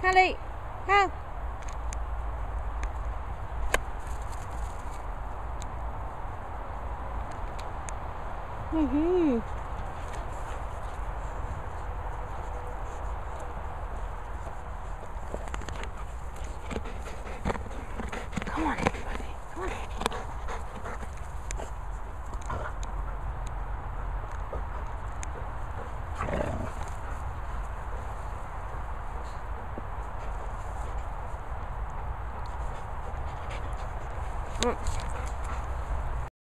看嘞，看。嗯哼。嗯。